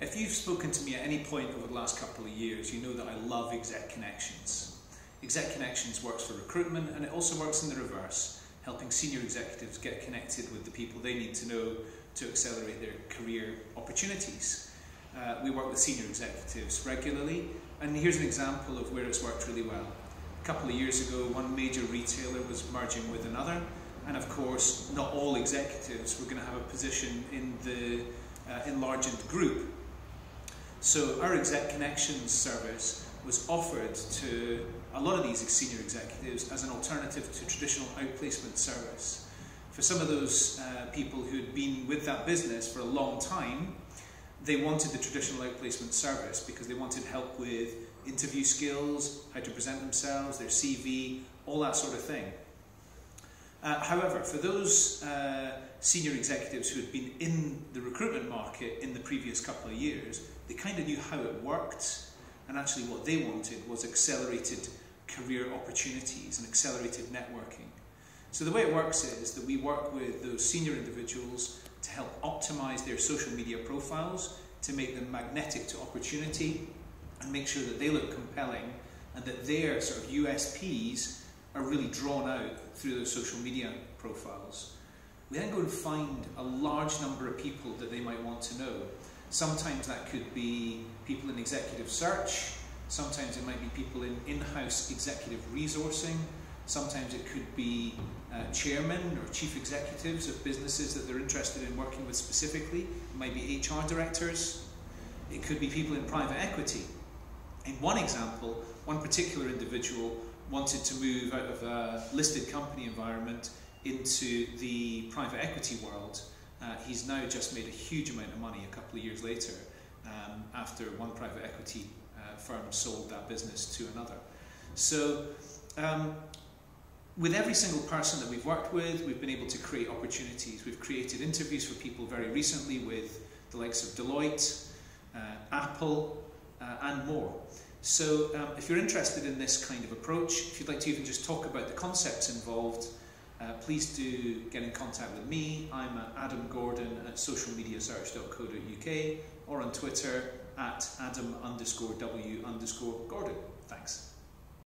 If you've spoken to me at any point over the last couple of years, you know that I love Exec Connections. Exec Connections works for recruitment and it also works in the reverse, helping senior executives get connected with the people they need to know to accelerate their career opportunities. Uh, we work with senior executives regularly, and here's an example of where it's worked really well. A couple of years ago, one major retailer was merging with another, and of course, not all executives were going to have a position in the uh, enlarged group. So our Exec Connections service was offered to a lot of these senior executives as an alternative to traditional outplacement service. For some of those uh, people who had been with that business for a long time, they wanted the traditional outplacement service because they wanted help with interview skills, how to present themselves, their CV, all that sort of thing. Uh, however, for those uh, senior executives who had been in the recruitment market in the previous couple of years, they kind of knew how it worked, and actually what they wanted was accelerated career opportunities and accelerated networking. So the way it works is that we work with those senior individuals to help optimize their social media profiles, to make them magnetic to opportunity, and make sure that they look compelling and that their sort of USPs are really drawn out through those social media profiles. We then go and find a large number of people that they might want to know. Sometimes that could be people in executive search, sometimes it might be people in in-house executive resourcing, sometimes it could be uh, chairmen or chief executives of businesses that they're interested in working with specifically. It might be HR directors. It could be people in private equity. In one example, one particular individual wanted to move out of a listed company environment into the private equity world. Uh, he's now just made a huge amount of money a couple of years later um, after one private equity uh, firm sold that business to another. So, um, with every single person that we've worked with, we've been able to create opportunities. We've created interviews for people very recently with the likes of Deloitte, uh, Apple, uh, and more. So um, if you're interested in this kind of approach, if you'd like to even just talk about the concepts involved, uh, please do get in contact with me. I'm at Adam Gordon at socialmediasearch.co.uk or on Twitter at Adam underscore W underscore Gordon. Thanks.